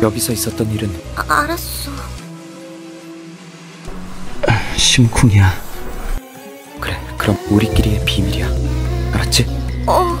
여기서 있었던 일은 아, 알았어. 심쿵이야. 그래 그럼 우리끼리의 비밀이야 알았지? 어,